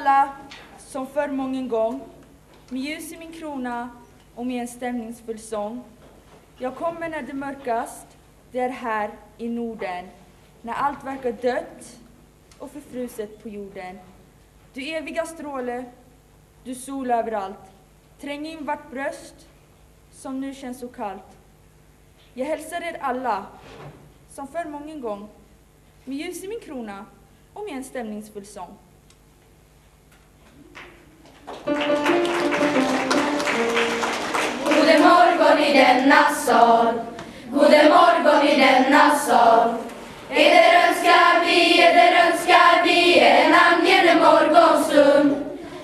hälsar er alla som för mången gång med ljus i min krona och med en stämningsfull sång. Jag kommer när det mörkast, det är här i Norden, när allt verkar dött och förfruset på jorden. Du eviga stråle, du sol överallt, träng in vart bröst som nu känns så kallt. Jag hälsar er alla, som för mången gång, med ljus i min krona och med en stämningsfull sång. Gode morgon i denna sal, gode morgon i denna sal. Eder önskar vi, eder önskar vi en angenäm morgonstund,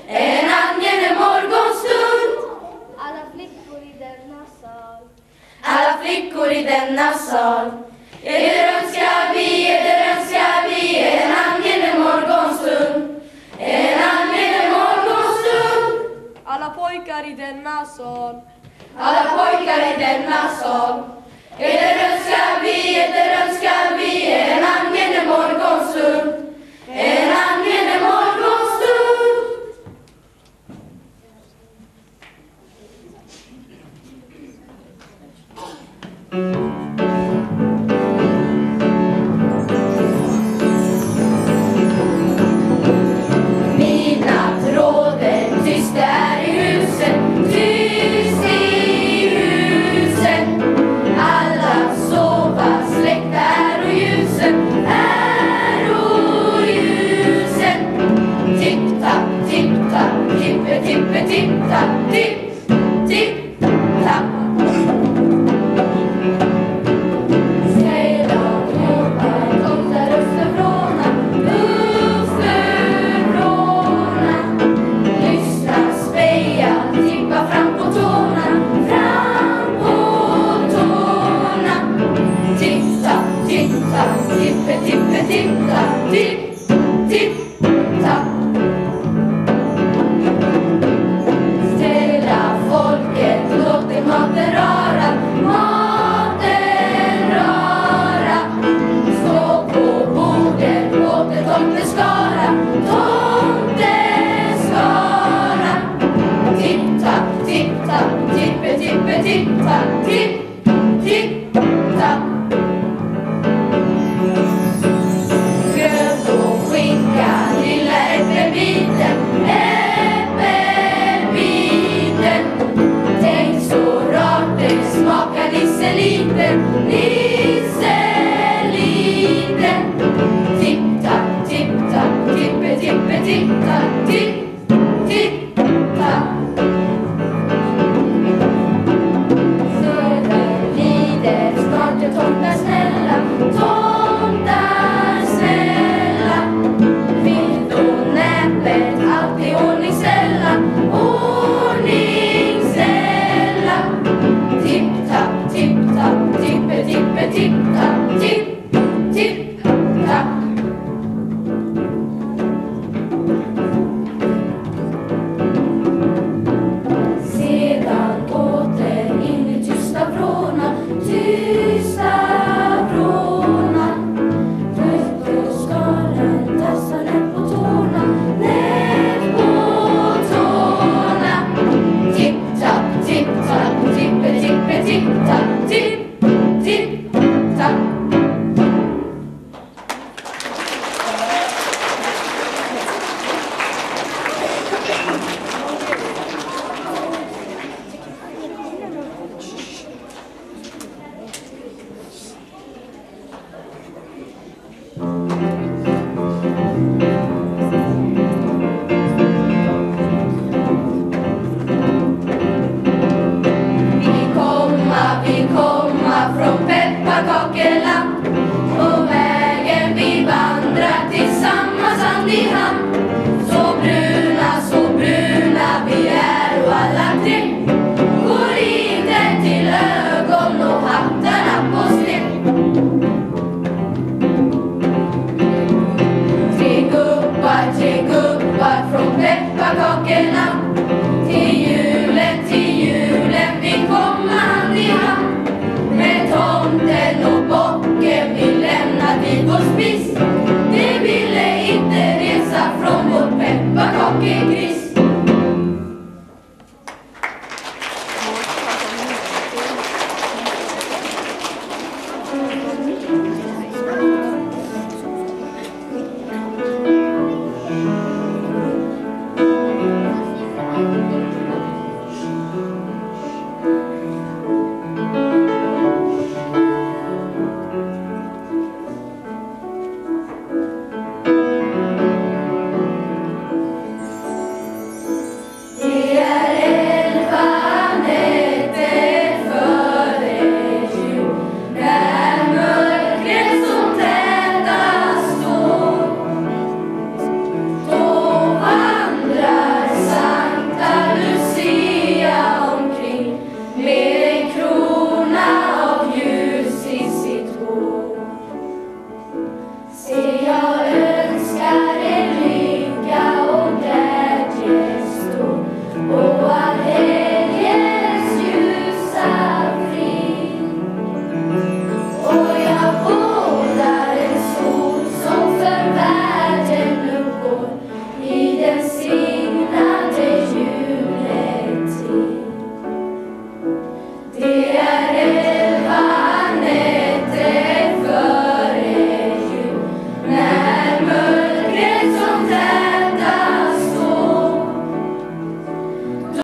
en angenäm morgonstund. Alla flickor i denna sal. Alla flickor i denna sal. Eder önskar vi, poikari den nason. Ala poikari den nason. Eder önskar vi, eder önskar vi, en angen i morgonstund. En angen morgonstund. Mm. Tipp-tapp, tipp, tipp-tapp. Gröt och skinka, lilla äppelbiten, äppelbiten. Tänk så rart det smakar nisseliten, nisseliten. Pepparkakeland På